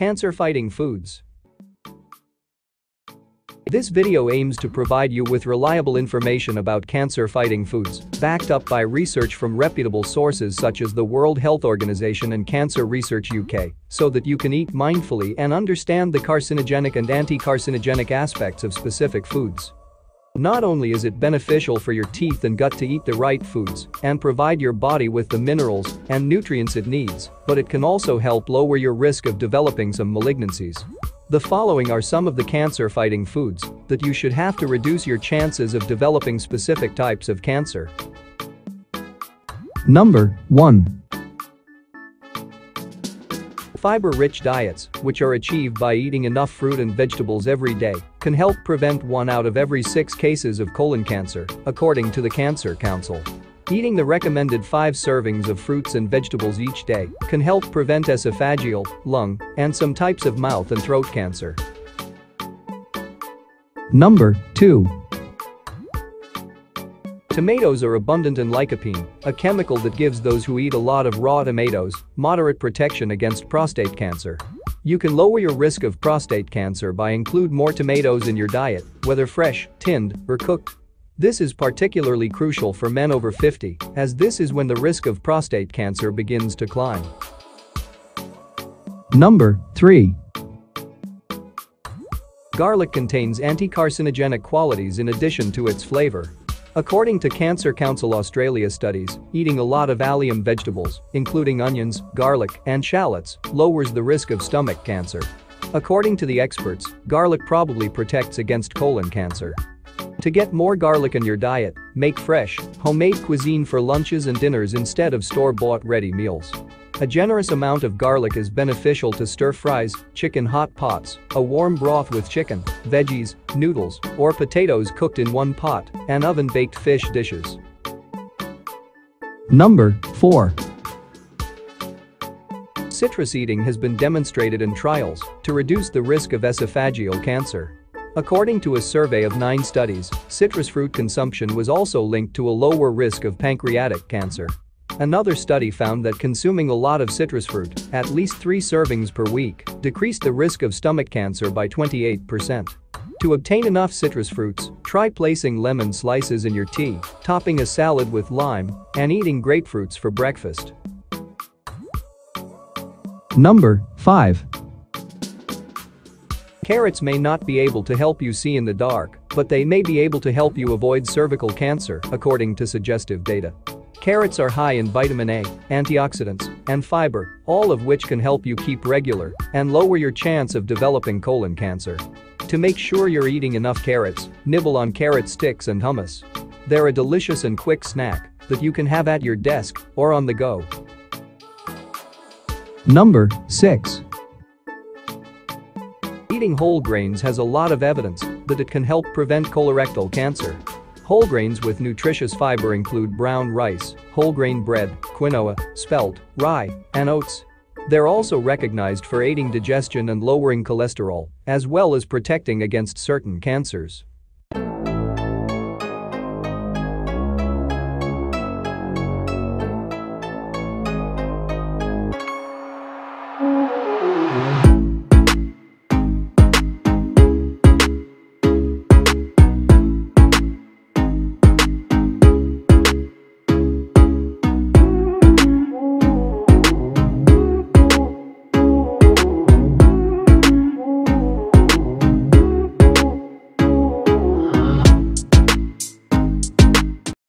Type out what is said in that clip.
Cancer-fighting foods. This video aims to provide you with reliable information about cancer-fighting foods, backed up by research from reputable sources such as the World Health Organization and Cancer Research UK, so that you can eat mindfully and understand the carcinogenic and anti-carcinogenic aspects of specific foods. Not only is it beneficial for your teeth and gut to eat the right foods and provide your body with the minerals and nutrients it needs, but it can also help lower your risk of developing some malignancies. The following are some of the cancer-fighting foods that you should have to reduce your chances of developing specific types of cancer. Number 1. Fiber-rich diets, which are achieved by eating enough fruit and vegetables every day, can help prevent one out of every six cases of colon cancer, according to the Cancer Council. Eating the recommended 5 servings of fruits and vegetables each day can help prevent esophageal, lung, and some types of mouth and throat cancer. Number 2. Tomatoes are abundant in lycopene, a chemical that gives those who eat a lot of raw tomatoes moderate protection against prostate cancer. You can lower your risk of prostate cancer by include more tomatoes in your diet, whether fresh, tinned, or cooked. This is particularly crucial for men over 50, as this is when the risk of prostate cancer begins to climb. Number 3. Garlic contains anti-carcinogenic qualities in addition to its flavor. According to Cancer Council Australia studies, eating a lot of allium vegetables, including onions, garlic, and shallots, lowers the risk of stomach cancer. According to the experts, garlic probably protects against colon cancer. To get more garlic in your diet, make fresh, homemade cuisine for lunches and dinners instead of store-bought ready meals. A generous amount of garlic is beneficial to stir fries, chicken hot pots, a warm broth with chicken, veggies, noodles, or potatoes cooked in one pot, and oven-baked fish dishes. Number 4. Citrus eating has been demonstrated in trials to reduce the risk of esophageal cancer. According to a survey of nine studies, citrus fruit consumption was also linked to a lower risk of pancreatic cancer. Another study found that consuming a lot of citrus fruit, at least three servings per week, decreased the risk of stomach cancer by 28%. To obtain enough citrus fruits, try placing lemon slices in your tea, topping a salad with lime, and eating grapefruits for breakfast. Number 5. Carrots may not be able to help you see in the dark, but they may be able to help you avoid cervical cancer, according to suggestive data. Carrots are high in vitamin A, antioxidants, and fiber, all of which can help you keep regular and lower your chance of developing colon cancer. To make sure you're eating enough carrots, nibble on carrot sticks and hummus. They're a delicious and quick snack that you can have at your desk or on the go. Number 6. Eating whole grains has a lot of evidence that it can help prevent colorectal cancer. Whole grains with nutritious fiber include brown rice, whole grain bread, quinoa, spelt, rye, and oats. They're also recognized for aiding digestion and lowering cholesterol, as well as protecting against certain cancers.